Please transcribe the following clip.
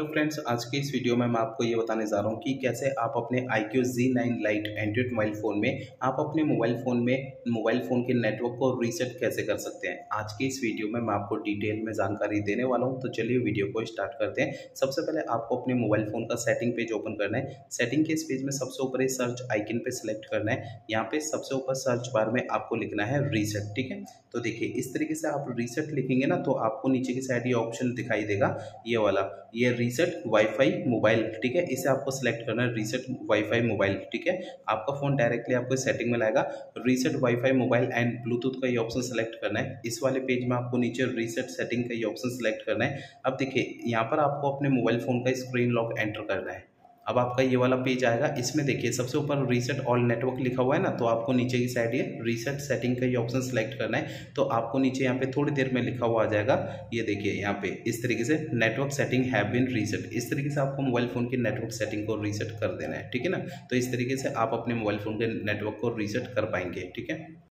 Hello friends आज के इस वीडियो में मैं आपको ये बताने जा रहा हूँ कि कैसे आप अपने I Q G nine lite Android mobile phone में, आप अपने मोबाइल फ़ोन में मोबाइल फ़ोन के नेटवर्क को रीसेट कैसे कर सकते हैं? आज के इस वीडियो में मैं आपको डिटेल में जानकारी देने वाला हूँ तो चलिए वीडियो को स्टार्ट करते हैं। सबसे पहले आपको अपने मोबाइल फ़ोन का सेटिंग पेज ओपन करना है। सेटिंग के इस पेज में सबसे ऊपर सर्च आइकन पे सिलेक्ट करना है। यहाँ पे सबसे ऊपर सर्च बार में आपको लिखना है रीसेट ठीक है? तो देखिए, इस तरीके से आप रीसेट लिखेंगे ना तो आपको नीचे की साइड ये ऑप्शन दिखाई देगा, ये वाला, ये रीसेट वाईफाई मोबाइल ठीक है? इसे आपको सेलेक्ट करना है रीसेट वाईफाई मोबाइल ठीक है? आपका फ़ोन डायरेक्टली आपको सेटिंग में लाएगा। Reset wifi mobile and Bluetooth का ये ऑप्शन सेलेक्ट करना है। इस वाले पेज में आपको नीचे रीसेट सेटिंग का ये ऑप्शन सेलेक्ट करना है। अब देखिए, यहाँ पर आपको अपने मोबाइल फ़ोन का स्क्रीन लॉक एंटर करना है। अब आपका ये वाला पेज आएगा। इसमें देखिए, सबसे ऊपर रीसेट ऑल नेटवर्क लिखा हुआ है ना तो आपको नीचे की साइड ये रीसेट सेटिंग का ये ऑप्शन सेलेक्ट करना है। तो आपको नीचे यहाँ पे थोड़ी देर में लिखा हुआ आ जाएगा। ये देखिए, यहाँ पे इस तरीके से network setting have been reset इस तरीके से आपको मोबाइल फ़ोन की नेटवर्क सेटिंग को रीसेट कर देना है, ठीक है ना? तो इस तरीके से आप अपने मोबाइल फ़ोन के नेटवर्क को रीसेट कर पाएँगे, ठीक है?